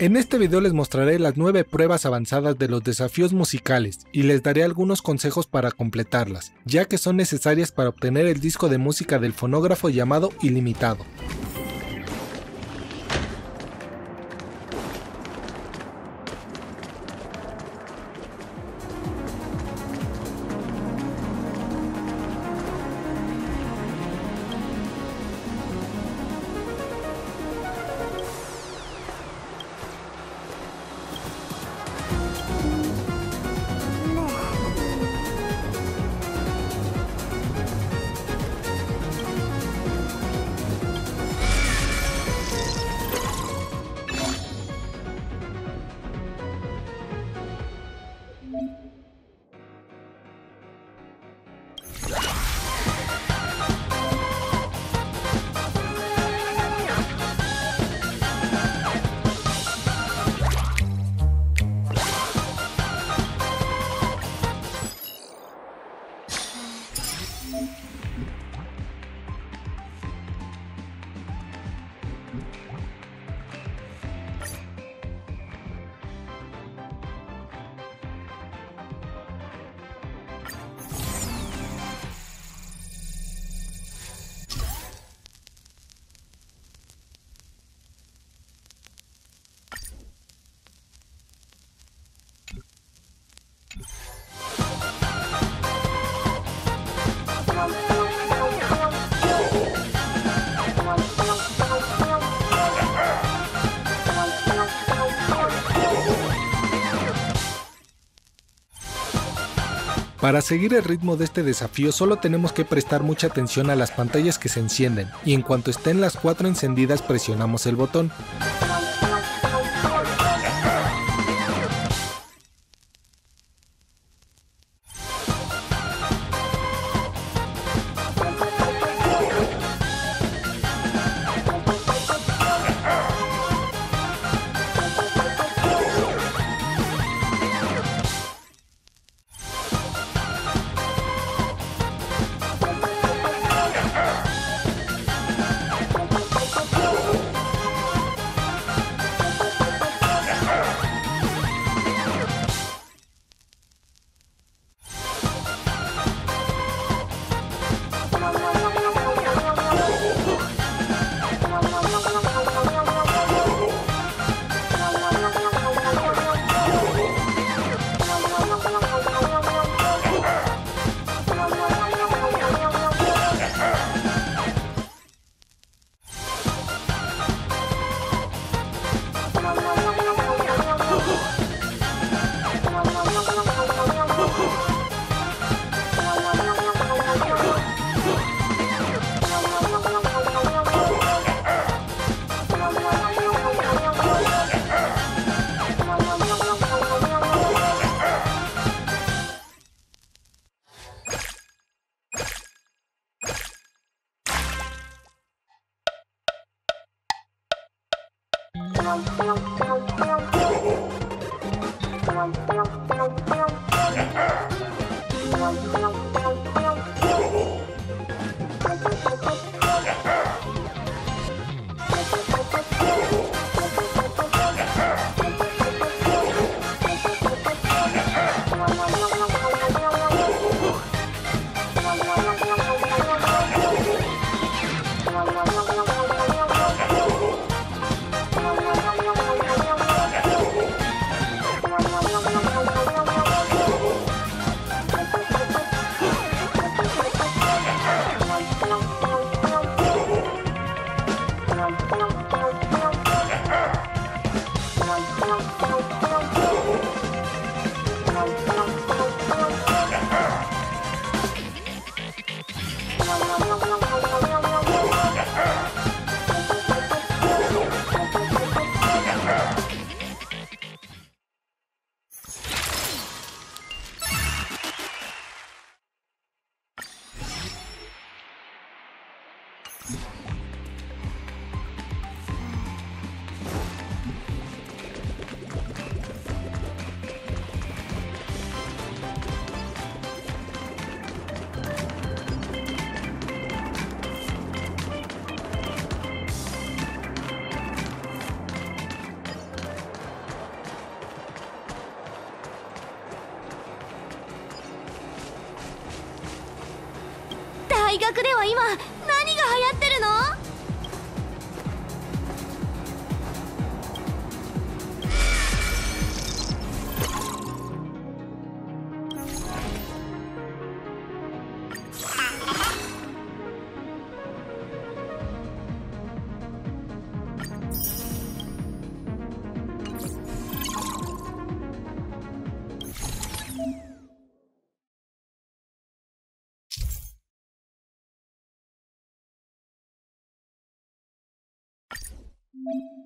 En este video les mostraré las 9 pruebas avanzadas de los desafíos musicales y les daré algunos consejos para completarlas, ya que son necesarias para obtener el disco de música del fonógrafo llamado Ilimitado. Para seguir el ritmo de este desafío solo tenemos que prestar mucha atención a las pantallas que se encienden y en cuanto estén las cuatro encendidas presionamos el botón. you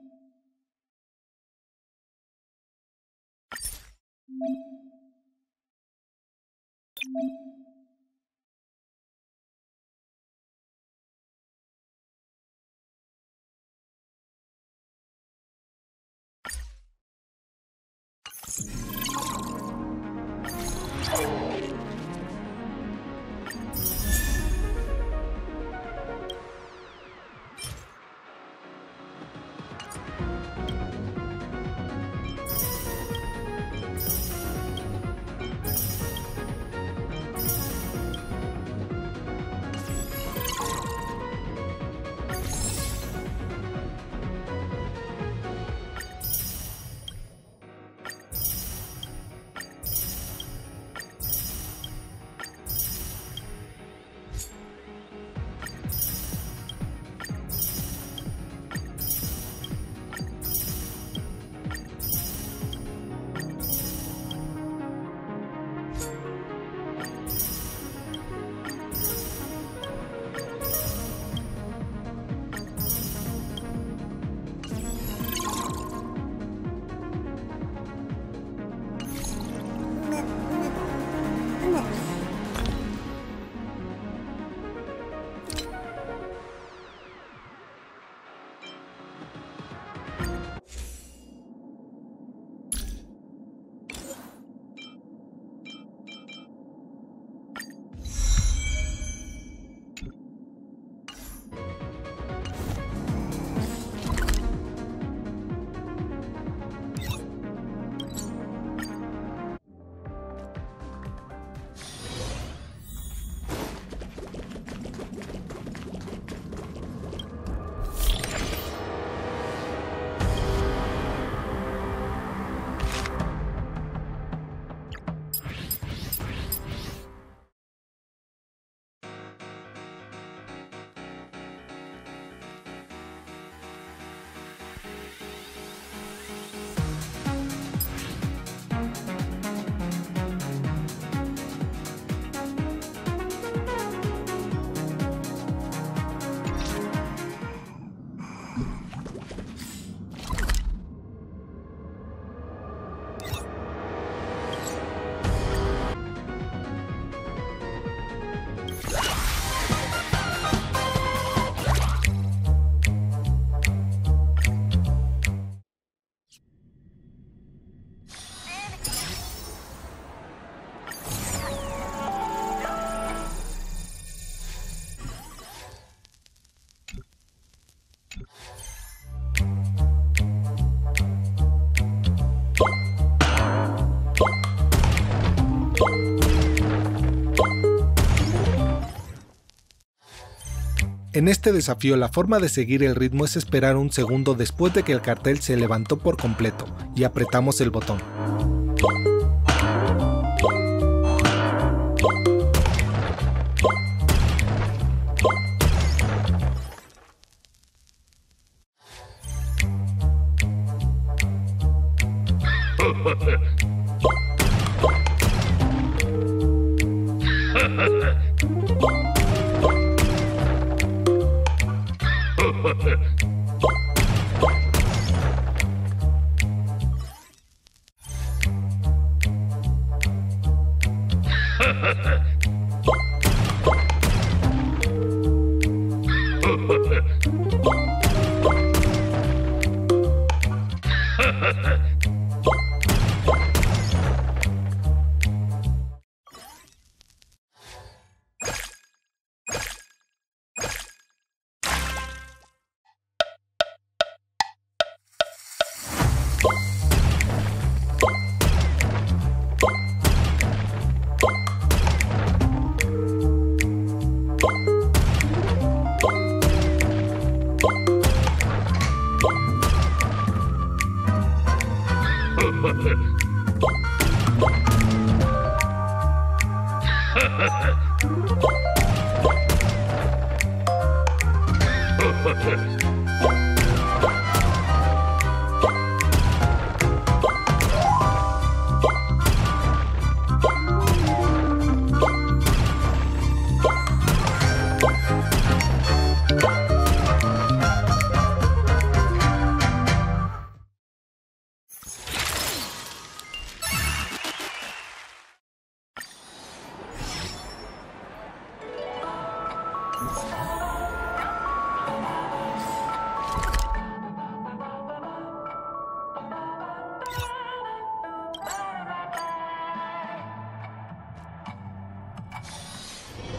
En este desafío la forma de seguir el ritmo es esperar un segundo después de que el cartel se levantó por completo y apretamos el botón.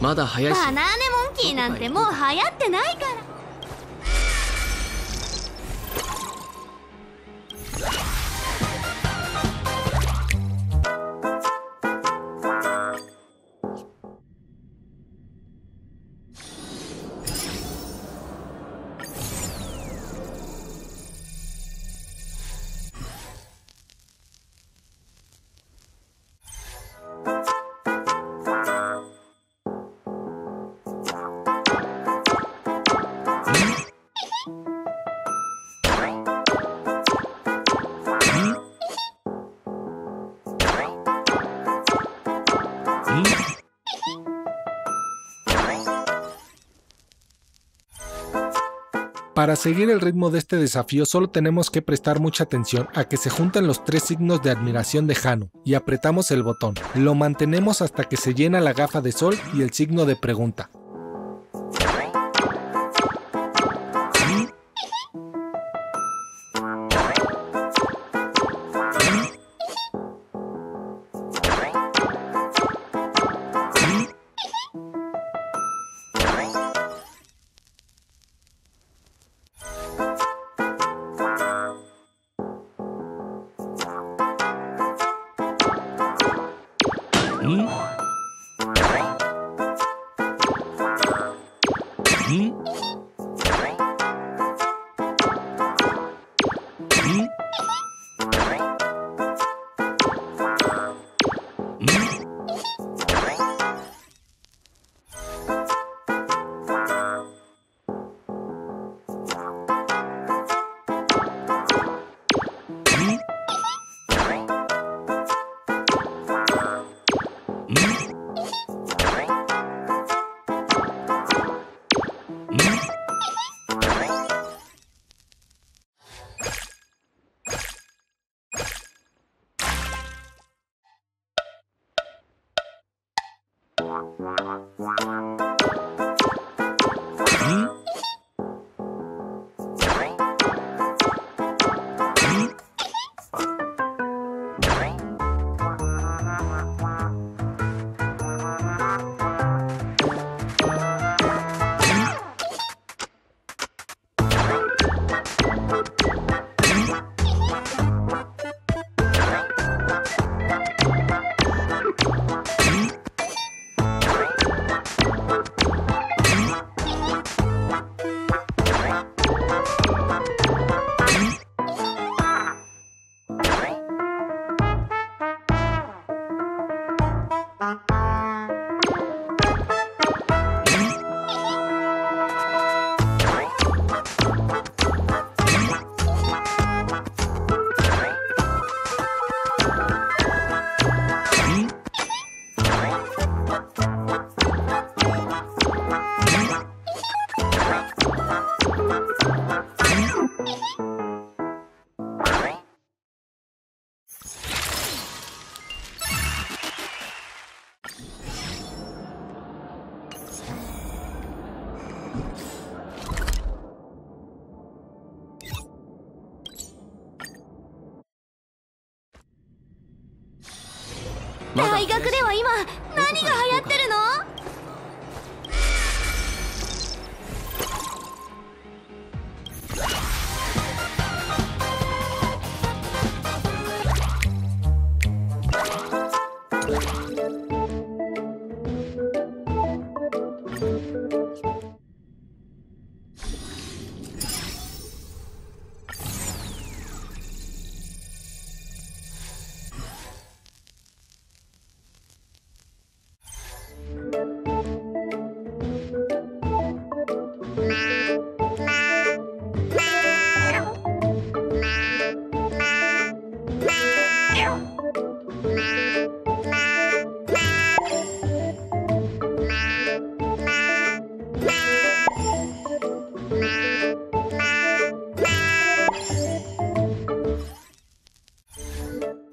まだ早いし。バナーネモンキーなんてもう流行ってないから。Para seguir el ritmo de este desafío solo tenemos que prestar mucha atención a que se juntan los tres signos de admiración de Jano y apretamos el botón. Lo mantenemos hasta que se llena la gafa de sol y el signo de pregunta.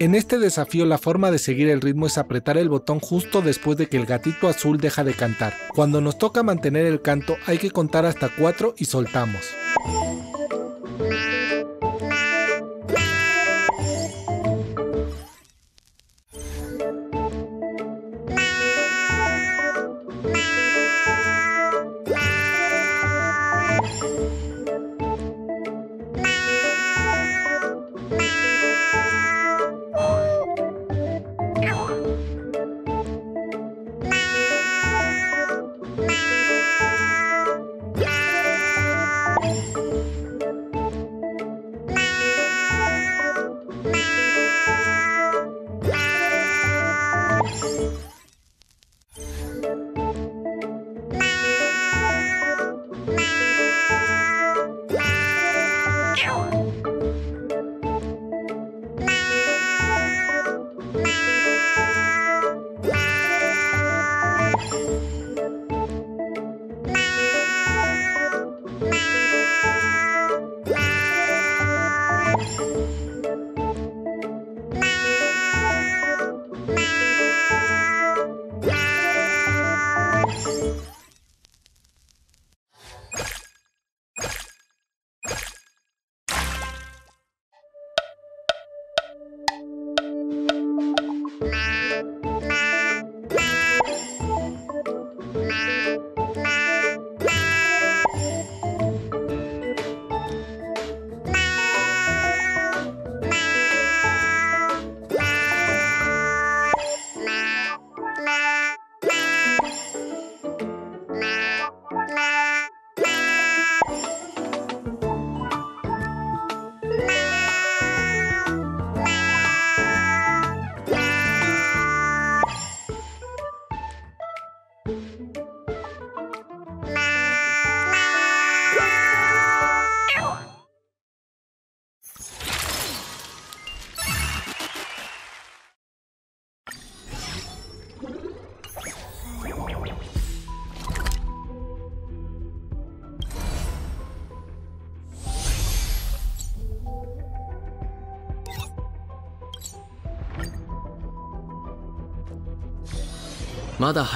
En este desafío la forma de seguir el ritmo es apretar el botón justo después de que el gatito azul deja de cantar. Cuando nos toca mantener el canto hay que contar hasta 4 y soltamos.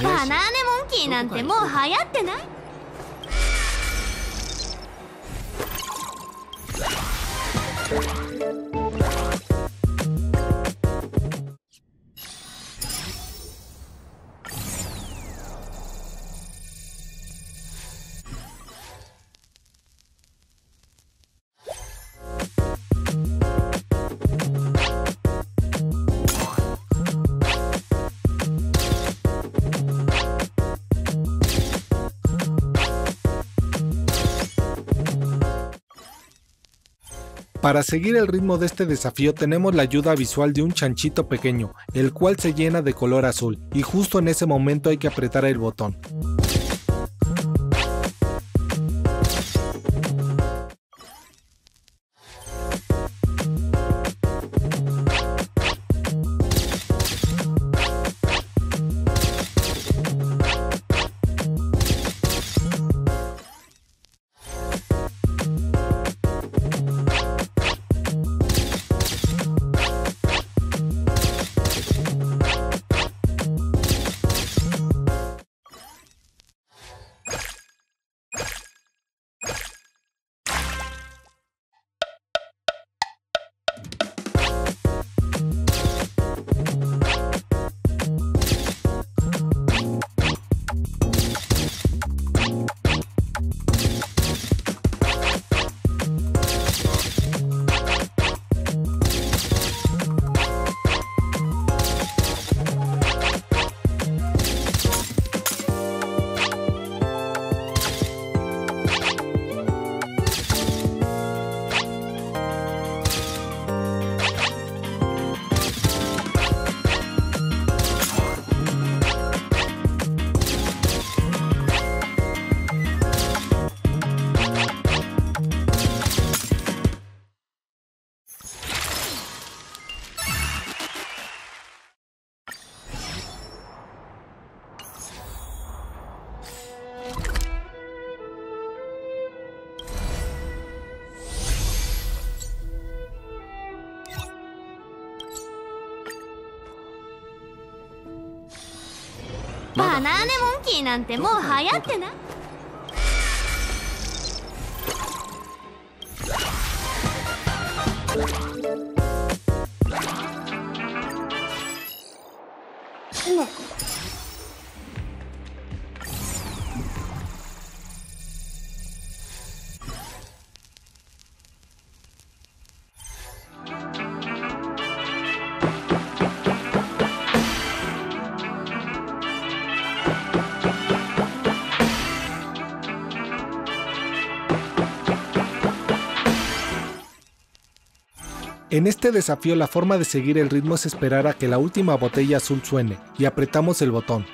バナーネモンキーなんてもう流行ってない。Para seguir el ritmo de este desafío tenemos la ayuda visual de un chanchito pequeño, el cual se llena de color azul, y justo en ese momento hay que apretar el botón. バナーネモンキーなんてもう流行ってない。En este desafío la forma de seguir el ritmo es esperar a que la última botella azul suene y apretamos el botón.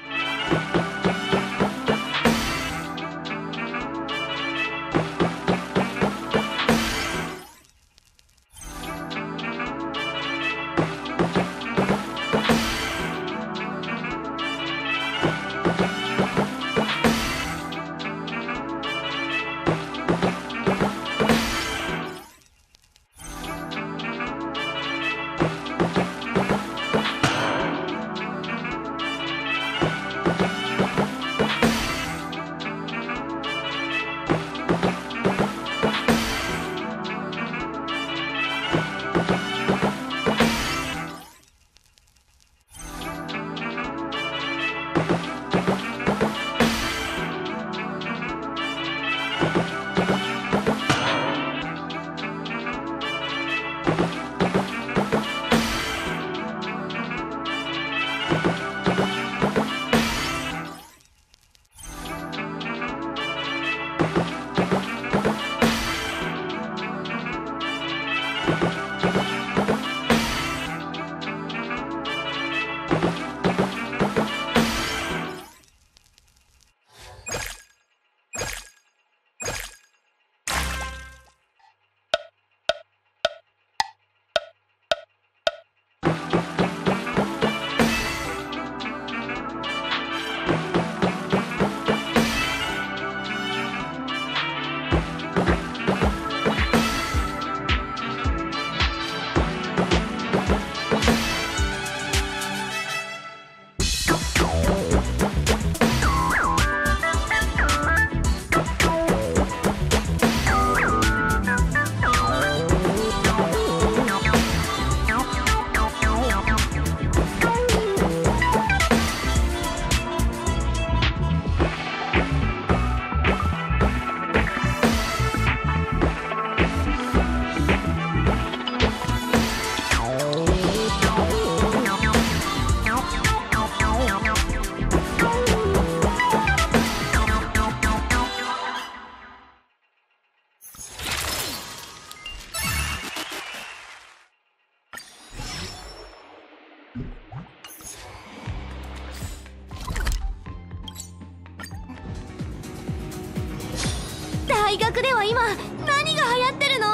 大学では今何が流行ってるの？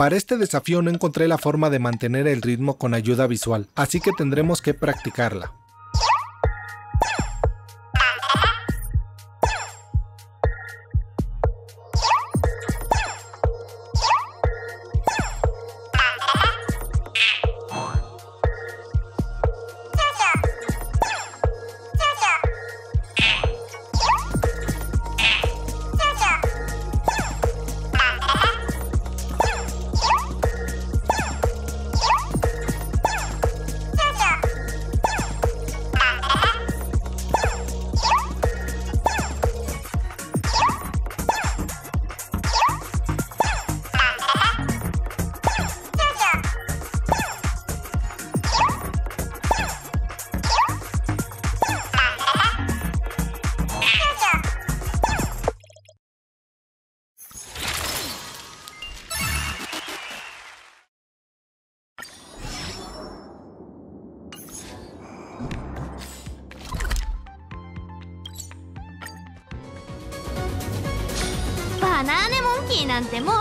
Para este desafío no encontré la forma de mantener el ritmo con ayuda visual, así que tendremos que practicarla. durante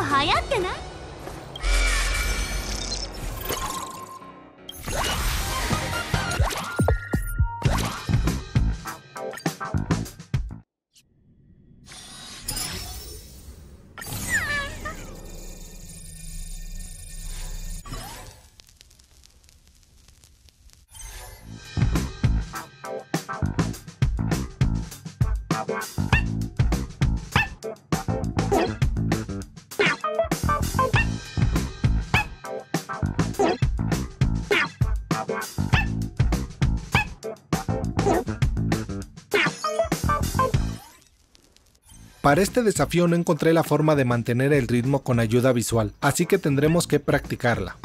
Para este desafío no encontré la forma de mantener el ritmo con ayuda visual, así que tendremos que practicarla.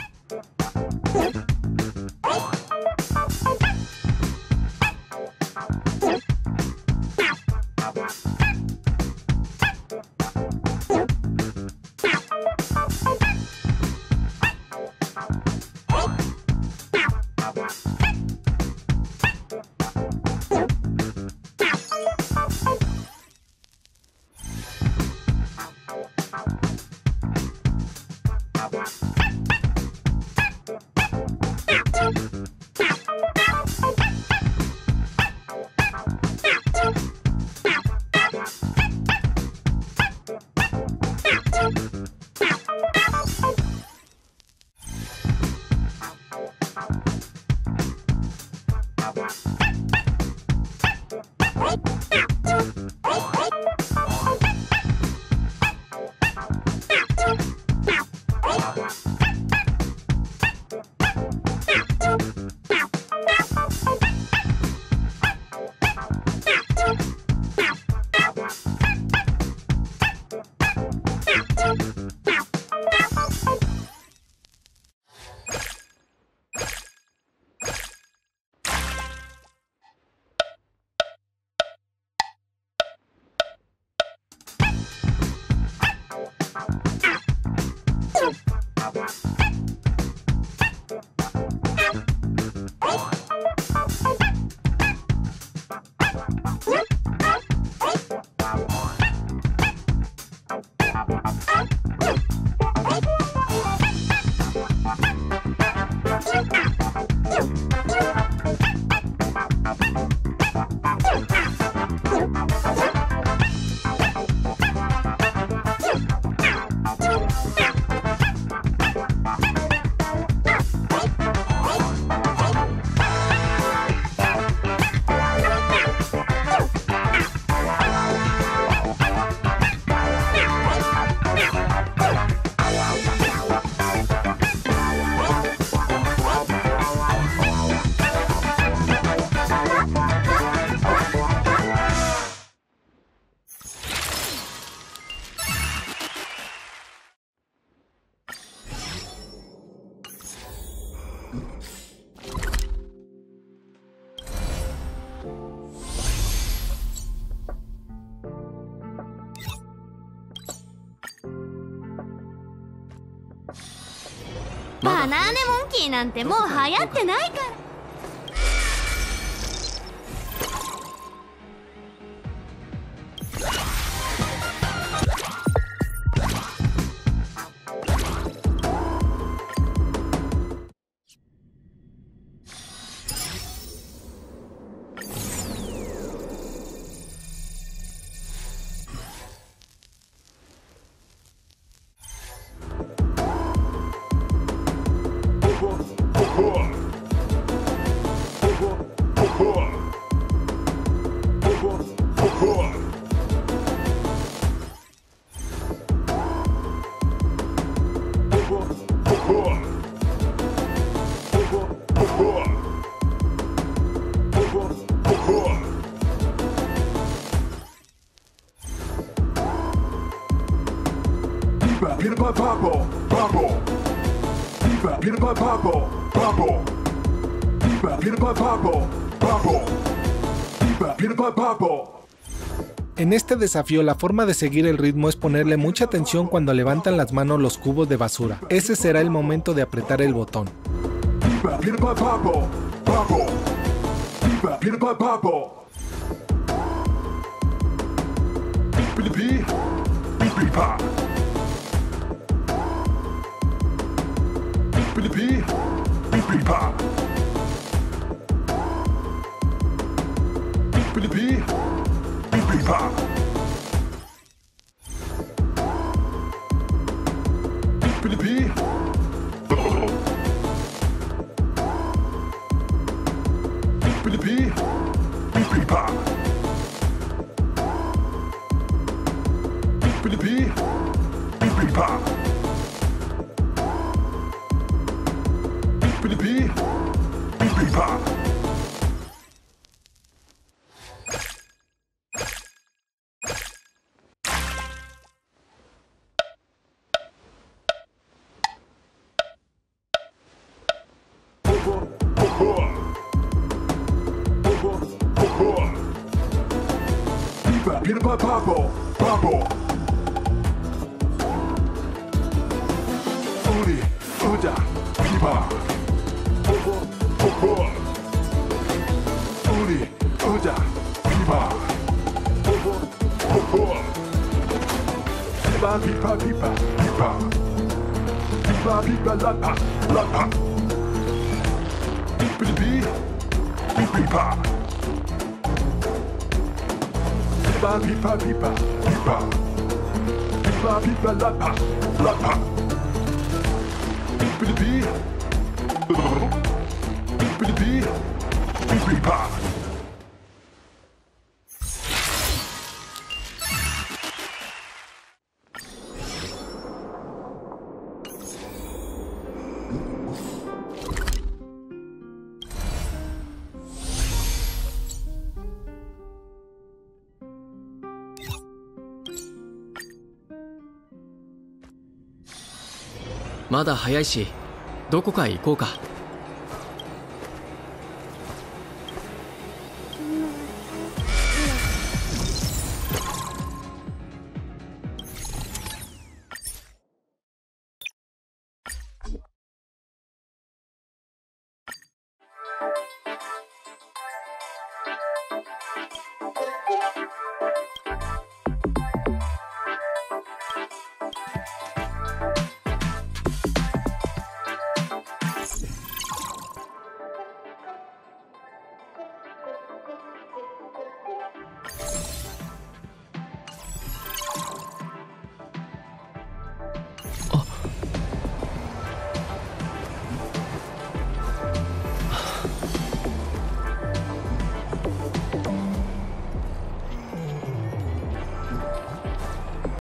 ーなんてもう流行ってないから。En este desafío la forma de seguir el ritmo es ponerle mucha atención cuando levantan las manos los cubos de basura. Ese será el momento de apretar el botón. Pee-pee. Pee-pee-pop. Pee-pee-pee. Pee-pee-pee. Pee-pee-pop. Pee-pee-pee. Pee-pee-pop. Get up, Pablo, Pablo. Uri, Uda, Piba. Uri, Uda, Piba. Piba, pipa, pipa, pipa. Pipa, pipa, lapa, lapa. Beep, beep, beep, beep, beep, beep pipa, pipa, pipa, pipa. Pipa, pipa, lapa, lapa. Pipa, pipa, pipa, pipa. まだ早いしどこかへ行こうか。